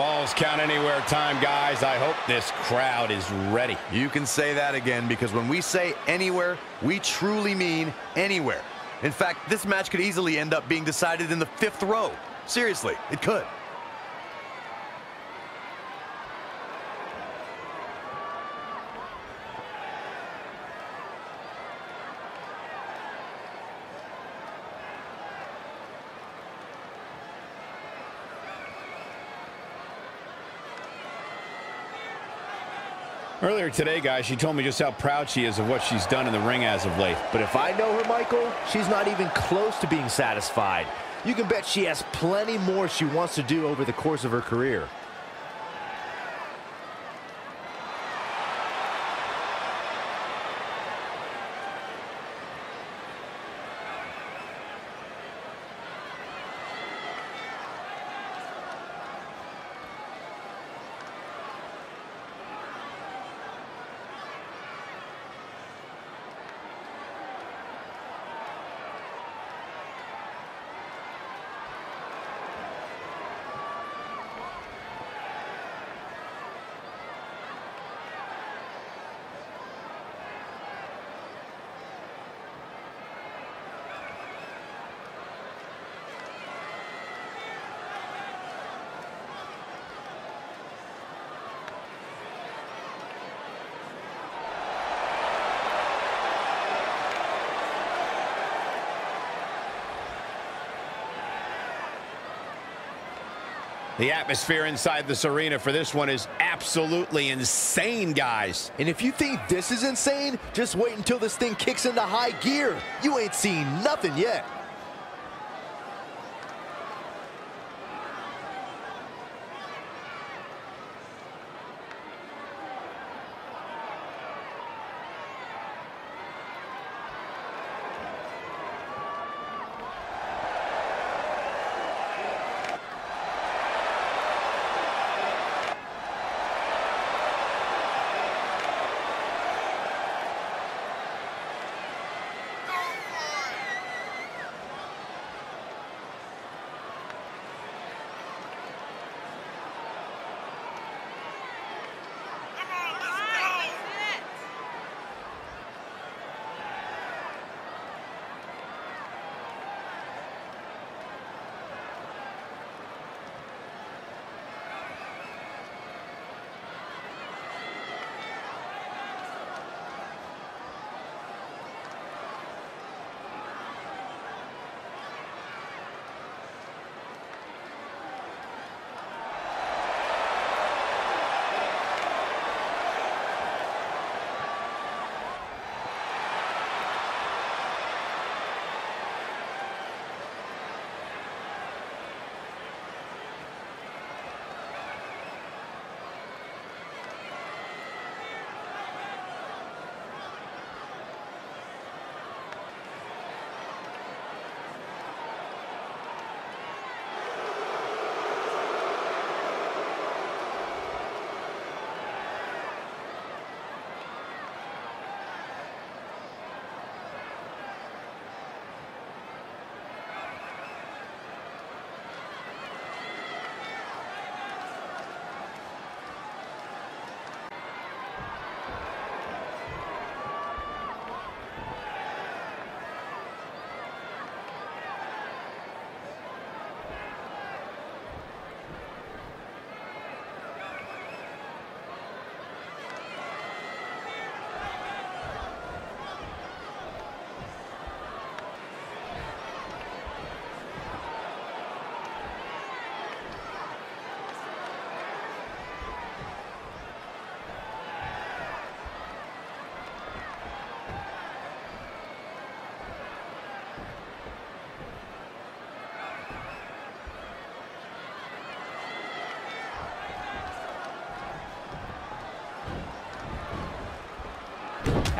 Falls count anywhere time, guys. I hope this crowd is ready. You can say that again because when we say anywhere, we truly mean anywhere. In fact, this match could easily end up being decided in the fifth row. Seriously, it could. Earlier today, guys, she told me just how proud she is of what she's done in the ring as of late. But if I know her, Michael, she's not even close to being satisfied. You can bet she has plenty more she wants to do over the course of her career. The atmosphere inside this arena for this one is absolutely insane, guys. And if you think this is insane, just wait until this thing kicks into high gear. You ain't seen nothing yet.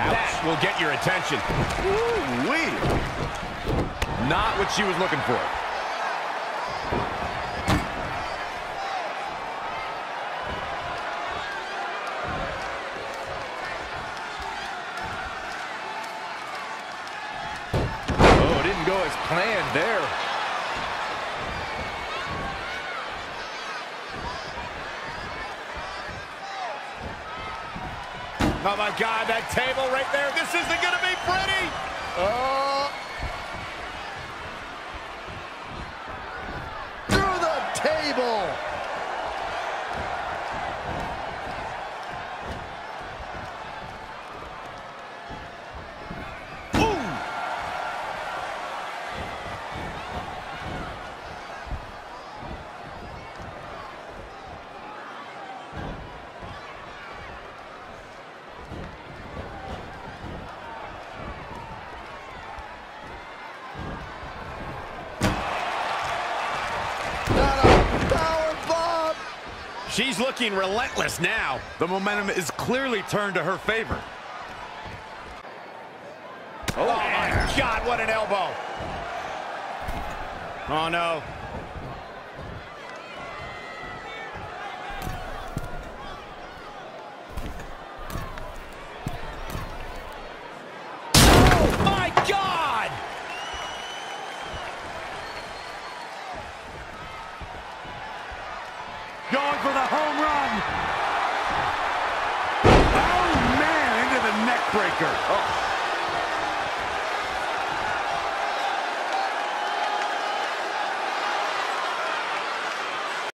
That will get your attention. Woo-wee. Not what she was looking for. Oh, didn't go as planned there. Oh, my God, that table right there. This isn't going to be pretty. Oh. Through the table. She's looking relentless now. The momentum is clearly turned to her favor. Oh, my God, what an elbow. Oh, no. Oh, my God! Going for the home run. Oh, man, into the neck breaker. Oh.